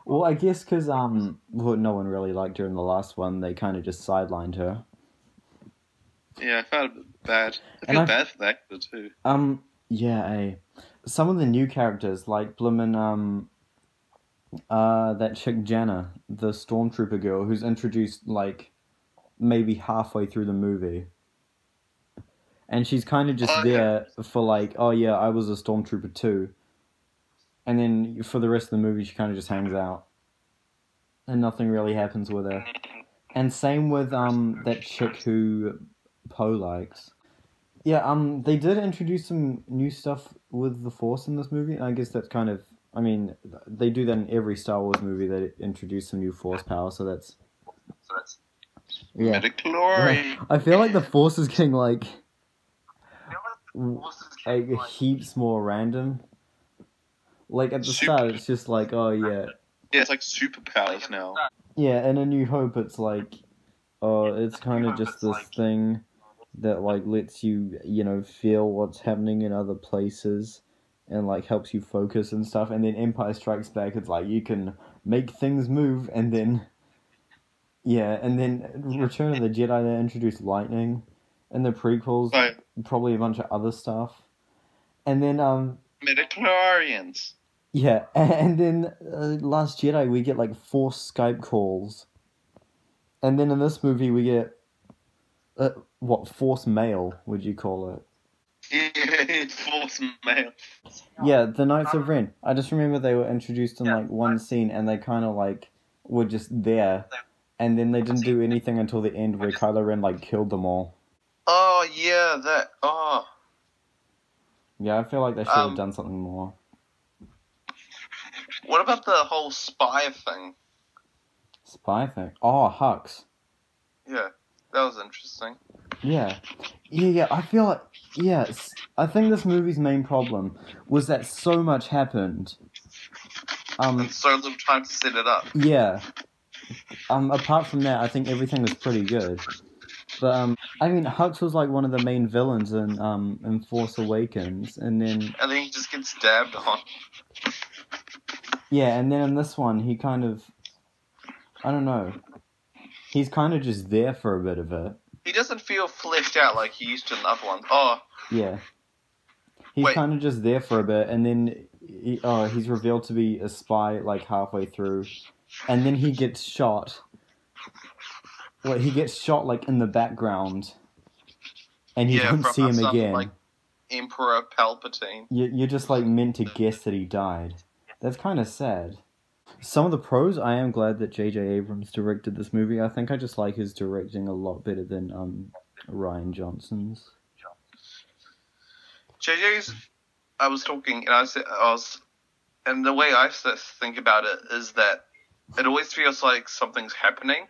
Speaker 8: Well, I guess because um, what no one really liked her in the last one, they kind of just sidelined her.
Speaker 9: Yeah, I felt a bit bad. I feel
Speaker 8: I-
Speaker 9: bad for the actor too.
Speaker 8: Um, yeah, eh. Some of the new characters, like Blumen, um, uh, that chick Jannah, the stormtrooper girl, who's introduced like maybe halfway through the movie, and she's kind of just
Speaker 9: Oh,
Speaker 8: there for like, oh yeah, I was a stormtrooper too, and then for the rest of the movie, she kind of just hangs out, and nothing really happens with her. And same with um that chick who Poe likes. Yeah, um, they did introduce some new stuff with the Force in this movie, and I guess that's kind of. I mean, they do that in every Star Wars movie. They introduce some new Force power, so that's yeah.
Speaker 9: Midichlorian.
Speaker 8: I feel like the Force is getting like, like heaps more random. Like at the
Speaker 9: Super-
Speaker 8: start, it's just like, oh yeah,
Speaker 9: Yeah, it's like superpowers now.
Speaker 8: Yeah, and in A New Hope, it's like, oh, it's kind of just this thing that like lets you, you know, feel what's happening in other places, and like helps you focus and stuff. And then Empire Strikes Back, it's like you can make things move, and then, yeah, and then Return of the Jedi, they introduced lightning, and the prequels,
Speaker 9: Right.
Speaker 8: Probably a bunch of other stuff, and then um,
Speaker 9: Midichlorians.
Speaker 8: yeah, and then uh, Last Jedi we get like four Skype calls, and then in this movie we get uh, what Force mail would you call it?
Speaker 9: Yeah, force mail.
Speaker 8: Yeah, the Knights of Ren. I just remember they were introduced in like one scene, and they kind of like were just there, and then they didn't do anything until the end where Kylo Ren like killed them all.
Speaker 9: Oh yeah, that. Oh,
Speaker 8: Yeah, I feel like they should have
Speaker 9: Um,
Speaker 8: done something more.
Speaker 9: what about the whole spy thing?
Speaker 8: Spy thing. Oh, Hux.
Speaker 9: Yeah, that was interesting.
Speaker 8: Yeah. Yeah, yeah, I feel like yes. I think this movie's main problem was that so much happened. Um
Speaker 9: And so little time to set it up.
Speaker 8: yeah. Um apart from that, I think everything was pretty good. But um I mean Hux was like one of the main villains in um in Force Awakens and then
Speaker 9: And then he just gets stabbed on.
Speaker 8: yeah, and then in this one he kind of I don't know. He's kind of just there for a bit of it.
Speaker 9: He doesn't feel fleshed out like he used to in the other ones. Oh,
Speaker 8: Yeah. He's kind of just there for a bit, and then he, oh, he's revealed to be a spy like halfway through, and then he gets shot. Well, he gets shot like in the background, and you
Speaker 9: Yeah,
Speaker 8: don't see him again.
Speaker 9: like- Emperor Palpatine.
Speaker 8: You, you're just like meant to guess that he died. That's kind of sad. Some of the pros, I am glad that J.J. Abrams directed this movie. I think I just like his directing a lot better than um, Rian Johnson's.
Speaker 9: JJ's I was talking, and I said, I was, and the way I think about it is that it always feels like something's happening,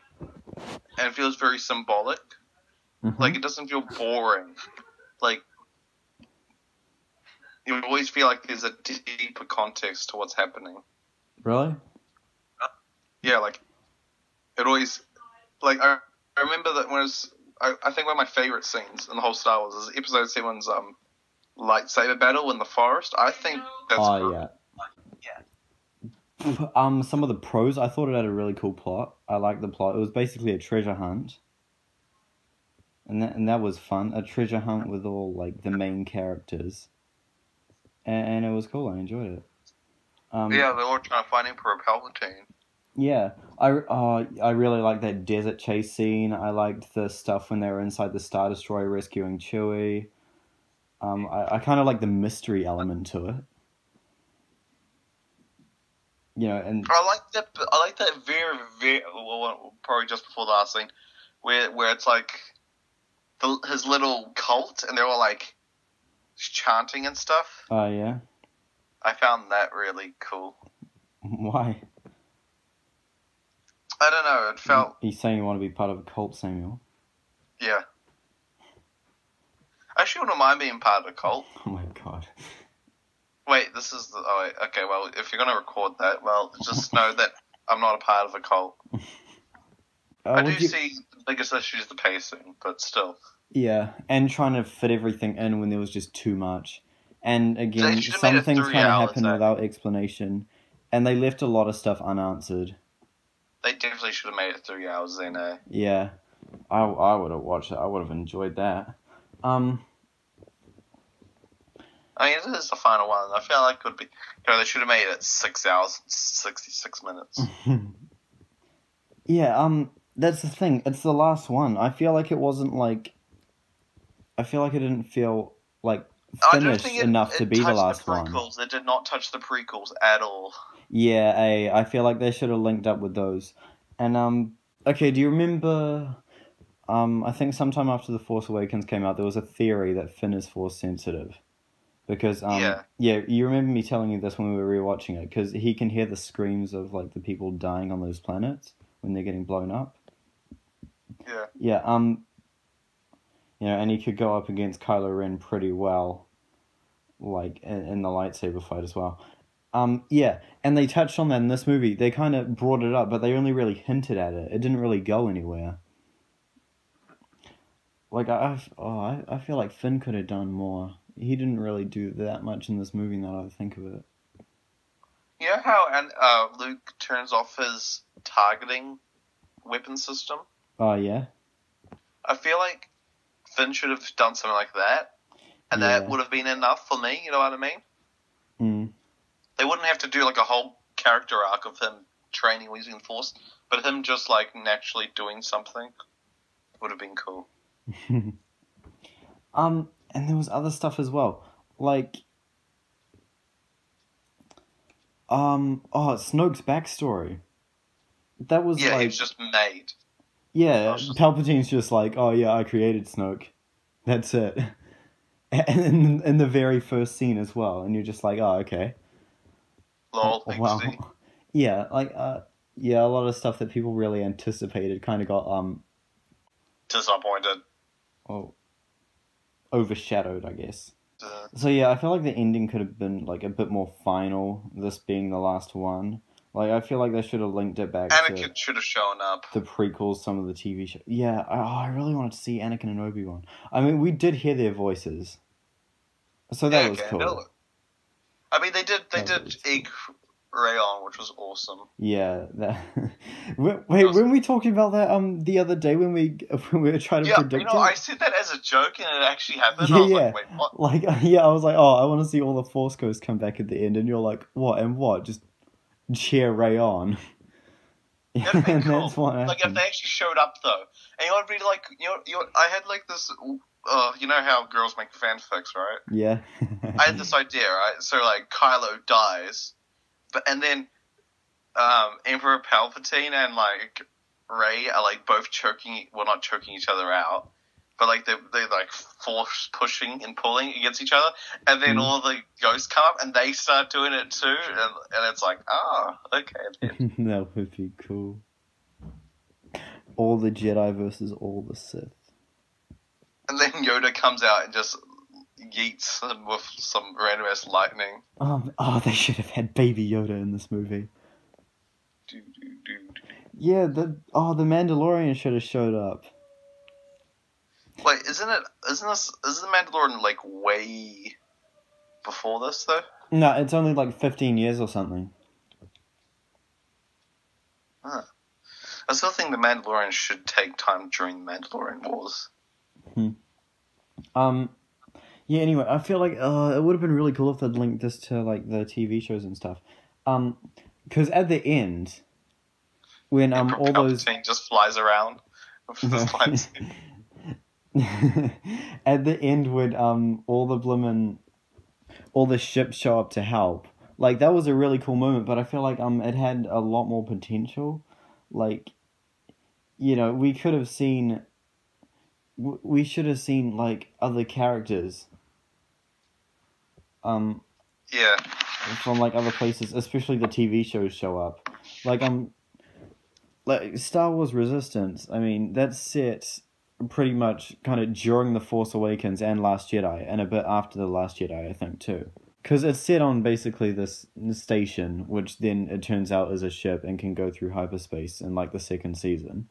Speaker 9: and it feels very symbolic.
Speaker 1: Mhm.
Speaker 9: Like it doesn't feel boring. Like you always feel like there's a deeper context to what's happening.
Speaker 1: really?
Speaker 9: Yeah, like it always like I, I remember that when it was I, I think one of my favorite scenes in the whole Star Wars is episode seven's um lightsaber battle in the forest. I think that's
Speaker 1: oh
Speaker 9: great.
Speaker 1: yeah. Um, some of the pros, I thought it had a really cool plot. I liked the plot. It was basically a treasure hunt, and that and that was fun. A treasure hunt with all like the main characters, and, and it was cool. I enjoyed it. Um,
Speaker 9: Yeah, they're all trying to find Emperor Palpatine.
Speaker 1: Yeah, I uh, I really liked that desert chase scene. I liked the stuff when they were inside the Star Destroyer rescuing Chewie. Um, I, I kind of like the mystery element to it. You know, and
Speaker 9: I like that. I like that very, very. Well, probably just before the last scene, where where it's like the, his little cult, and they're all like chanting and stuff.
Speaker 1: oh yeah,
Speaker 9: I found that really cool.
Speaker 1: why?
Speaker 9: I don't know. It felt
Speaker 1: You saying you want to be part of a cult, Samuel?
Speaker 9: yeah. I actually wouldn't mind being part of a cult.
Speaker 1: Oh my god.
Speaker 9: Wait, this is the. Oh, wait, okay. Well, if you're gonna record that, well, just know that I'm not a part of a cult.
Speaker 1: Uh,
Speaker 9: I do
Speaker 1: you-
Speaker 9: see the biggest issue is the pacing, but still.
Speaker 1: Yeah, and trying to fit everything in when there was just too much. And again, some things kind of
Speaker 9: hours,
Speaker 1: happen without explanation, and they left a lot of stuff unanswered.
Speaker 9: They definitely should have made it three hours then, eh?
Speaker 1: Yeah, I I would have watched it. I would have enjoyed that. Um,
Speaker 9: I mean, it is the final one. I feel like it could be. You know, they should have made it six hours, and sixty-six minutes.
Speaker 1: yeah. Um, that's the thing. It's the last one. I feel like it wasn't like. I feel like it didn't feel like finished
Speaker 9: it,
Speaker 1: enough
Speaker 9: it
Speaker 1: to be the last
Speaker 9: the
Speaker 1: one.
Speaker 9: prequels. It did not touch the prequels at all.
Speaker 1: Yeah, I I feel like they should have linked up with those. And um okay, do you remember um I think sometime after The Force Awakens came out there was a theory that Finn is force sensitive. Because um
Speaker 9: Yeah.
Speaker 1: you remember me telling you this when we were rewatching it cuz he can hear the screams of like the people dying on those planets when they're getting blown up.
Speaker 9: Yeah.
Speaker 1: Yeah, um you know, and he could go up against Kylo Ren pretty well like in, in the lightsaber fight as well. Um, yeah, and they touched on that in this movie. They kind of brought it up, but they only really hinted at it. It didn't really go anywhere. Like I, I've- oh, I, I feel like Finn could have done more. He didn't really do that much in this movie. Now that I think of it.
Speaker 9: You know how and uh, Luke turns off his targeting weapon system?
Speaker 1: Oh yeah,
Speaker 9: I feel like Finn should have done something like that, and
Speaker 1: Yeah.
Speaker 9: that would have been enough for me. You know what I mean?
Speaker 1: mm.
Speaker 9: They wouldn't have to do like a whole character arc of him training using the Force, but him just like naturally doing something would have been cool.
Speaker 1: um, and there was other stuff as well, like. Um. Oh, Snoke's backstory. That was
Speaker 9: yeah,
Speaker 1: like
Speaker 9: he was just made.
Speaker 1: Yeah,
Speaker 9: just-
Speaker 1: Palpatine's just like, oh yeah, I created Snoke. That's it. And in, in the very first scene as well, and you're just like, oh okay.
Speaker 9: Lol.
Speaker 1: wow.
Speaker 9: XD.
Speaker 1: Yeah, like uh, yeah, a lot of stuff that people really anticipated kind of got um,
Speaker 9: Disappointed.
Speaker 1: oh, overshadowed, I guess.
Speaker 9: Uh,
Speaker 1: So yeah, I feel like the ending could have been like a bit more final. This being the last one, like I feel like they should have linked it back to
Speaker 9: Anakin should have shown up.
Speaker 1: the prequels, some of the TV shows. Yeah, I, oh, I really wanted to see Anakin and Obi Wan. I mean, we did hear their voices, so that
Speaker 9: Yeah,
Speaker 1: was
Speaker 9: okay,
Speaker 1: cool.
Speaker 9: no. I mean, they did. They
Speaker 1: That
Speaker 9: did
Speaker 1: was-
Speaker 9: Rayon, which was awesome.
Speaker 1: Yeah, that. wait, wait, weren't we talking about that um the other day when we when we were trying to
Speaker 9: Yeah,
Speaker 1: predict
Speaker 9: you know,
Speaker 1: it?
Speaker 9: I said that as a joke, and it actually happened.
Speaker 1: Yeah,
Speaker 9: I was
Speaker 1: yeah.
Speaker 9: like?
Speaker 1: Like, yeah, I was like, oh, I want to see all the Force Ghosts come back at the end, and you're like, what and what? Just cheer Rayon.
Speaker 9: That'd be
Speaker 1: and
Speaker 9: cool.
Speaker 1: that's what
Speaker 9: Like if they actually showed up though, and you know, it'd be like, you know, you I had like this. Uh, you know how girls make fanfics, right?
Speaker 1: Yeah.
Speaker 9: I had this idea, right? So like Kylo dies, but and then um, Emperor Palpatine and like Rey are like both choking, well not choking each other out, but like they they like force pushing and pulling against each other, and then
Speaker 1: Mhm.
Speaker 9: all the ghosts come up and they start doing it too, and, and it's like, ah, okay. then.
Speaker 1: that would be cool. All the Jedi versus all the Sith.
Speaker 9: And then Yoda comes out and just yeets them with some random ass lightning.
Speaker 1: Um, oh, they should have had Baby Yoda in this movie.
Speaker 9: Do, do, do.
Speaker 1: Yeah, the oh, the Mandalorian should have showed up.
Speaker 9: Wait, isn't it? Isn't this? Is the Mandalorian like way before this though?
Speaker 1: No, it's only like fifteen years or something.
Speaker 9: I still think the Mandalorian should take time during the Mandalorian Wars. Hmm.
Speaker 1: Um, yeah. Anyway, I feel like uh, it would have been really cool if they'd linked this to like the TV shows and stuff. Um, because at the end, when um all those
Speaker 9: Palpatine just flies around
Speaker 1: at the end when um all the bloomin' all the ships show up to help like that was a really cool moment but i feel like um it had a lot more potential like you know we could have seen we should have seen like other characters um
Speaker 9: Yeah,
Speaker 1: from like other places, especially the TV shows show up. Like um like Star Wars Resistance, I mean, that's set pretty much kind of during the Force Awakens and Last Jedi and a bit after the Last Jedi, I think too. Cuz it's set on basically this station which then it turns out is a ship and can go through hyperspace in like the second season.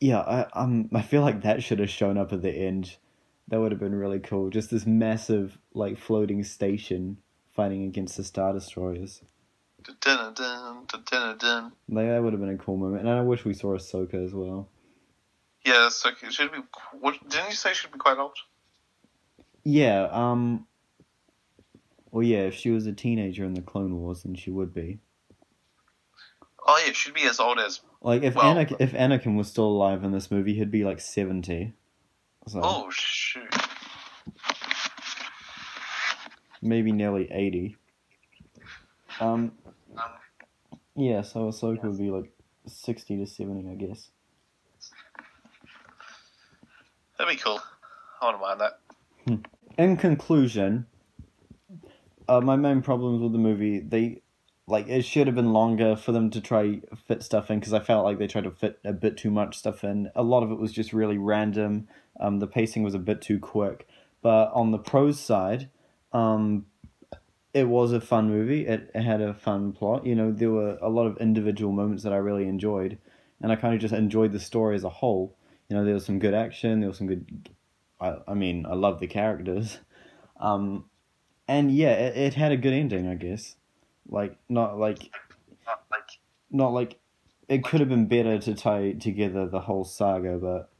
Speaker 1: Yeah, I um I feel like that should have shown up at the end. That would have been really cool. Just this massive like floating station fighting against the Star Destroyers. Like that would have been a cool moment, and I wish we saw Ahsoka as well.
Speaker 9: Yeah, so it should be. What didn't you say? she'd be quite old.
Speaker 1: Yeah, um, well, yeah, if she was a teenager in the Clone Wars, then she would be.
Speaker 9: Oh yeah, she'd be as old as.
Speaker 1: Like if
Speaker 9: Well-
Speaker 1: Anakin, if Anakin was still alive in this movie, he'd be like seventy. So
Speaker 9: Oh shoot.
Speaker 1: maybe nearly eighty. Um, yeah, so Ahsoka would be like sixty to seventy, I guess.
Speaker 9: That'd be cool. I wouldn't mind that.
Speaker 1: in conclusion, uh, my main problems with the movie, they like it should have been longer for them to try fit stuff in because I felt like they tried to fit a bit too much stuff in. A lot of it was just really random. Um, the pacing was a bit too quick. But on the pros side, um, it was a fun movie. It, it had a fun plot. You know, there were a lot of individual moments that I really enjoyed, and I kind of just enjoyed the story as a whole. You know, there was some good action. There was some good. I, I mean, I love the characters. Um, and yeah, it, it had a good ending, I guess. Like not like
Speaker 9: Not like
Speaker 1: not like it could have been better to tie together the whole saga, but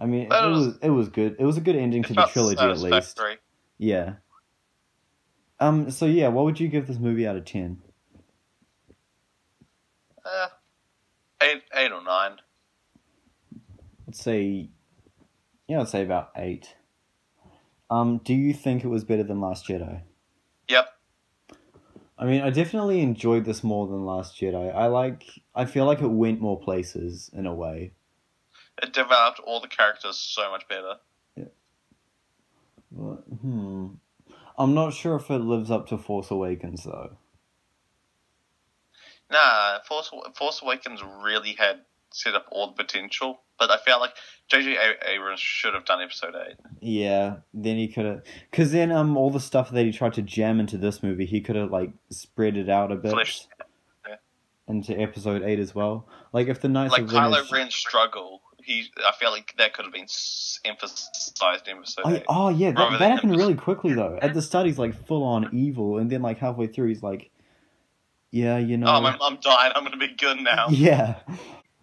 Speaker 1: I mean, it,
Speaker 9: But it was-
Speaker 1: was it was good. It was a good ending to the trilogy at least. Yeah. Um. So yeah, what would you give this movie out of ten?
Speaker 9: Uh, eight, eight or nine.
Speaker 1: Let's say, yeah, I'd say about eight. Um. Do you think it was better than Last Jedi? I mean, I definitely enjoyed this more than Last Jedi. I like. I feel like it went more places in a way.
Speaker 9: It developed all the characters so much better.
Speaker 1: But, hmm. I'm not sure if it lives up to Force Awakens though.
Speaker 9: Nah, Force Force Awakens really had set up all the potential, but I felt like J.J. Abrams should have done Episode Eight.
Speaker 1: Yeah, then he could have, cause then um all the stuff that he tried to jam into this movie, he could have like spread it out a bit
Speaker 9: Fleshed-
Speaker 1: into Episode Eight as well. Like if the Knights
Speaker 9: Like
Speaker 1: of
Speaker 9: Kylo Ren's struggle, he I feel like that could have been emphasized in Episode
Speaker 1: Oh,
Speaker 9: Eight.
Speaker 1: oh yeah, that, that happened really quickly though. At the start, he's like full on evil, and then like halfway through, he's like, "Yeah, you know."
Speaker 9: Oh, my mom died. I'm gonna be good now.
Speaker 1: Yeah.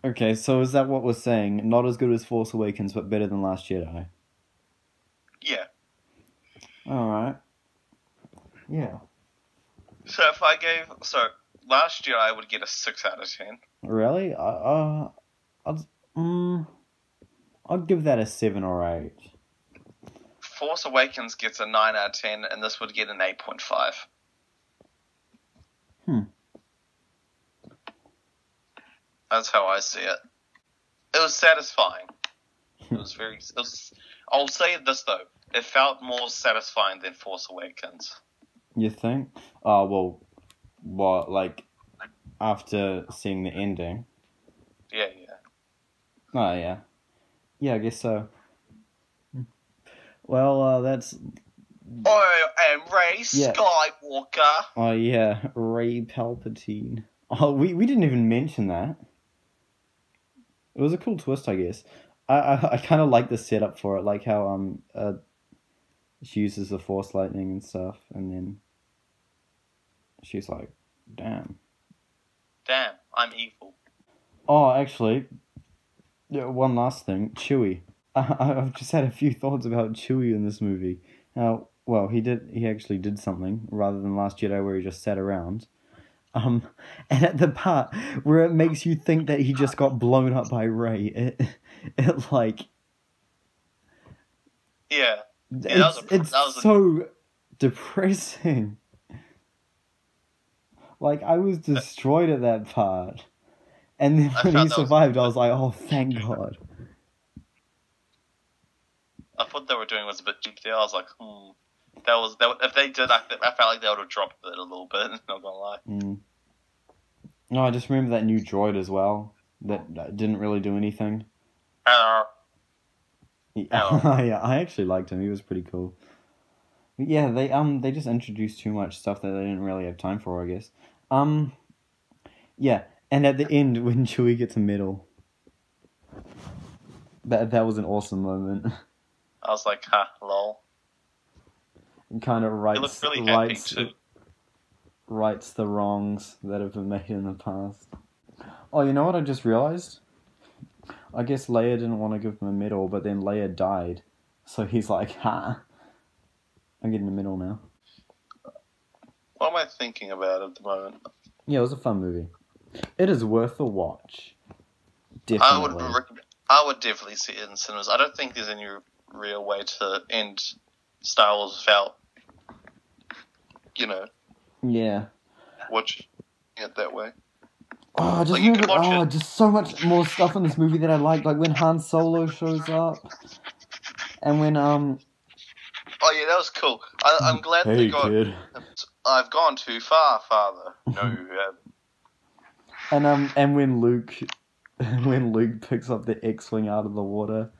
Speaker 1: Okay, so is that what we're saying? Not as good as Force Awakens, but better than Last Jedi.
Speaker 9: Yeah.
Speaker 1: All right. Yeah.
Speaker 9: So if I gave so last year I would get a six out of ten.
Speaker 1: Really? Uh, uh I'd, mm, I'd give that a seven or eight.
Speaker 9: Force Awakens gets a nine out of ten, and this would get an eight point five.
Speaker 1: Hmm.
Speaker 9: That's how I see it. It was satisfying. It was very. It was, I'll say this though, it felt more satisfying than Force Awakens.
Speaker 1: You think? Oh well, what like after seeing the ending?
Speaker 9: Yeah, yeah.
Speaker 1: Oh yeah, yeah. I guess so. Well, uh, that's
Speaker 9: I am Rey
Speaker 1: Yeah.
Speaker 9: Skywalker.
Speaker 1: oh yeah, Rey Palpatine. Oh, we we didn't even mention that. It was a cool twist, I guess. I I, I kind of like the setup for it, like how um uh she uses the Force lightning and stuff, and then she's like, "Damn."
Speaker 9: Damn, I'm evil.
Speaker 1: Oh, actually, yeah, one last thing, Chewie. I, I've just had a few thoughts about Chewie in this movie. Now, well, he did. He actually did something rather than Last Jedi, where he just sat around. Um, and at the part where it makes you think that he just got blown up by Rey, it, it like
Speaker 9: Yeah. that
Speaker 1: it's,
Speaker 9: was a-
Speaker 1: it's
Speaker 9: a-
Speaker 1: so depressing. Like I was destroyed at that part, and then when he
Speaker 9: that was-
Speaker 1: survived, I was like, "Oh, thank God."
Speaker 9: I thought they were doing was a bit cheap there. I was like, hmm. That was that. If they did, I, I felt like they would have dropped it a little bit. Not gonna lie.
Speaker 1: Mm. No, I just remember that new droid as well that, that didn't really do anything.
Speaker 9: Uh,
Speaker 1: He-
Speaker 9: Oh.
Speaker 1: yeah, I actually liked him. He was pretty cool. But yeah, they um they just introduced too much stuff that they didn't really have time for, I guess. Um, yeah, and at the end when Chewie gets a medal, that that was an awesome moment.
Speaker 9: I was like, ha, lol.
Speaker 1: It kind of rights
Speaker 9: really
Speaker 1: rights rights the wrongs that have been made in the past. Oh, you know what I just realized? I guess Leia didn't want to give him a medal, but then Leia died. So he's like, ha. I'm getting a medal now.
Speaker 9: What am I thinking about at the moment?
Speaker 1: Yeah, it was a fun movie. It is worth a watch.
Speaker 9: I would
Speaker 1: Definitely.
Speaker 9: I would definitely see it in cinemas. I don't think there's any real way to end Star Wars without, you know,
Speaker 1: Yeah.
Speaker 9: watching it that way.
Speaker 1: Oh, just
Speaker 9: Like, you
Speaker 1: remember, oh, just so much more stuff in this movie that I like. Like when Han Solo shows up, and when um,
Speaker 9: Oh yeah, that was cool. I, I'm glad they got.
Speaker 1: kid,
Speaker 9: I've gone too far, Father. No, you haven't.
Speaker 1: and um, and when Luke, when Luke picks up the X-wing out of the water,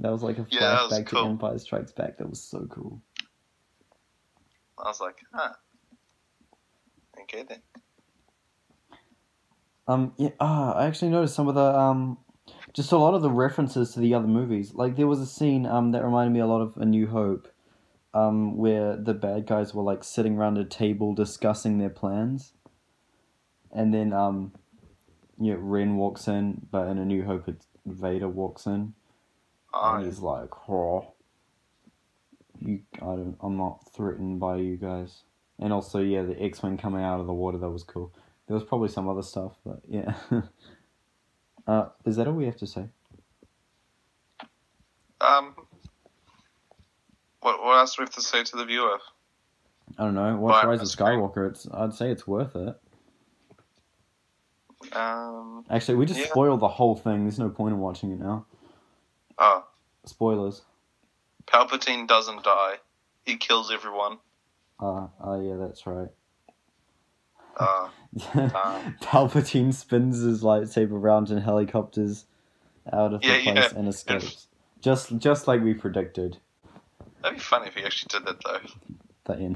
Speaker 1: that was like a
Speaker 9: Yeah,
Speaker 1: flashback
Speaker 9: cool.
Speaker 1: to Empire Strikes Back. That was so cool.
Speaker 9: I was like, huh. Okay then.
Speaker 1: Um, yeah, ah, I actually noticed some of the um, just a lot of the references to the other movies. Like there was a scene um that reminded me a lot of A New Hope, um, where the bad guys were like sitting around a table discussing their plans, and then um, yeah, Ren walks in, but in A New Hope, it's Vader walks in,
Speaker 9: Oh,
Speaker 1: and he's like, "Oh, you, I don't, I'm not threatened by you guys." And also, yeah, the X-wing coming out of the water that was cool. There was probably some other stuff, but yeah. uh, is that all we have to say?
Speaker 9: um. What what else do we have to say to the viewer?
Speaker 1: I don't know. Watch
Speaker 9: Right,
Speaker 1: Rise of. Skywalker. It's, I'd say it's worth it.
Speaker 9: Um.
Speaker 1: Actually, we just
Speaker 9: Yeah.
Speaker 1: spoiled the whole thing. There's no point in watching it now.
Speaker 9: Oh,
Speaker 1: Spoilers.
Speaker 9: Palpatine doesn't die. He kills everyone.
Speaker 1: Uh, oh yeah, that's right.
Speaker 9: Uh.
Speaker 1: Palpatine spins his lightsaber around in helicopters out of
Speaker 9: Yeah,
Speaker 1: the place
Speaker 9: yeah.
Speaker 1: and escapes. Just, just like we predicted.
Speaker 9: that'd be funny if he actually did that though.
Speaker 1: The end.